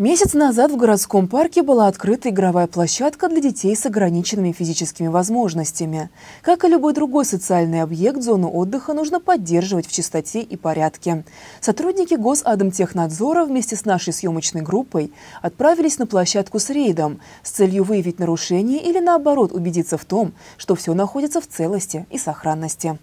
Месяц назад в городском парке была открыта игровая площадка для детей с ограниченными физическими возможностями. Как и любой другой социальный объект, зону отдыха нужно поддерживать в чистоте и порядке. Сотрудники Госадомтехнадзора вместе с нашей съемочной группой отправились на площадку с рейдом с целью выявить нарушения или наоборот убедиться в том, что все находится в целости и сохранности.